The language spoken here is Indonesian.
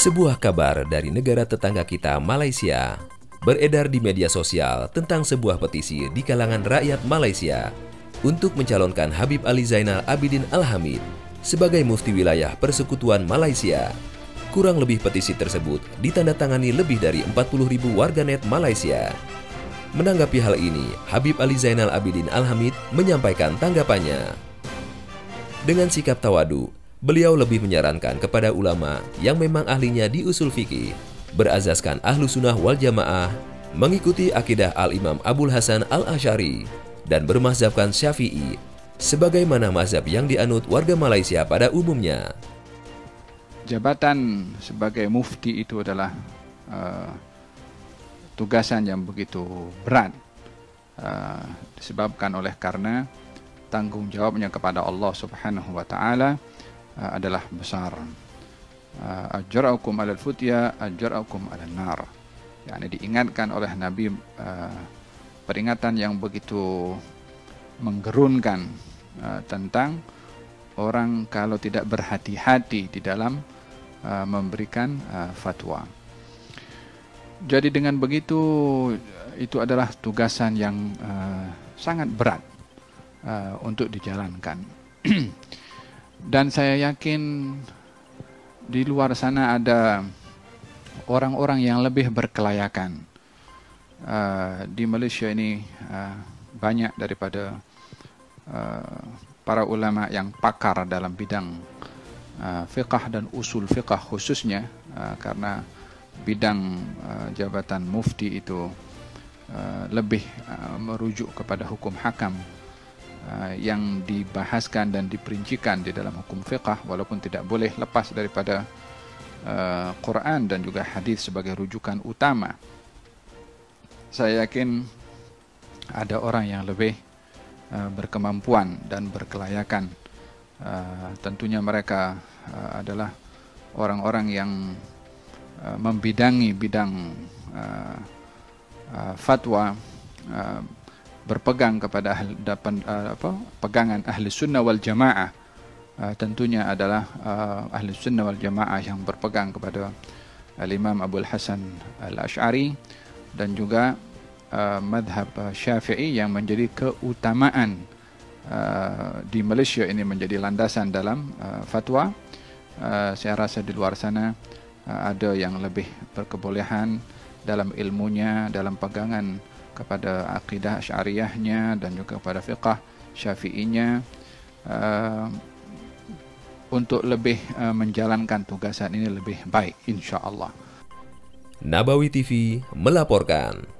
Sebuah kabar dari negara tetangga kita, Malaysia, beredar di media sosial tentang sebuah petisi di kalangan rakyat Malaysia untuk mencalonkan Habib Ali Zainal Abidin Al-Hamid sebagai mufti wilayah Persekutuan Malaysia. Kurang lebih petisi tersebut ditandatangani lebih dari 40 ribu warganet Malaysia. Menanggapi hal ini, Habib Ali Zainal Abidin Al-Hamid menyampaikan tanggapannya. Dengan sikap tawadu, beliau lebih menyarankan kepada ulama yang memang ahlinya di usul fikih, berazaskan ahlu sunnah wal jamaah, mengikuti akidah al-imam Abul Hasan al-Ashari, dan bermazhabkan syafi'i, sebagaimana mazhab yang dianut warga Malaysia pada umumnya. Jabatan sebagai mufti itu adalah uh, tugasan yang begitu berat uh, disebabkan oleh karena tanggung jawabnya kepada Allah Subhanahu wa taala uh, adalah besar. Uh, ajra'ukum 'alal futya, ajra'ukum 'alan nar. Diingatkan oleh Nabi uh, peringatan yang begitu menggerunkan uh, tentang orang kalau tidak berhati-hati di dalam uh, memberikan uh, fatwa. Jadi dengan begitu itu adalah tugasan yang uh, sangat berat uh, untuk dijalankan. Dan saya yakin di luar sana ada orang-orang yang lebih berkelayakan. Uh, di Malaysia ini uh, banyak daripada uh, para ulama yang pakar dalam bidang uh, fiqah dan usul fiqah khususnya uh, karena bidang uh, jabatan mufti itu uh, lebih uh, merujuk kepada hukum hakam Uh, yang dibahaskan dan diperincikan di dalam hukum fiqah walaupun tidak boleh lepas daripada uh, Quran dan juga hadis sebagai rujukan utama. Saya yakin ada orang yang lebih uh, berkemampuan dan berkelayakan. Uh, tentunya mereka uh, adalah orang-orang yang uh, membidangi bidang uh, uh, fatwa uh, berpegang kepada ahli, dapan, uh, apa, pegangan ahli sunnah wal jamaah. Uh, tentunya adalah uh, ahli sunnah wal jamaah yang berpegang kepada al-imam Abu Hasan al-Ash'ari dan juga uh, madhab syafi'i yang menjadi keutamaan uh, di Malaysia ini menjadi landasan dalam uh, fatwa. Uh, saya rasa di luar sana uh, ada yang lebih berkebolehan dalam ilmunya dalam pegangan kepada akidah syariahnya dan juga kepada fiqah syafi'inya uh, untuk lebih uh, menjalankan tugasan ini lebih baik insya Allah. Nabawi TV melaporkan.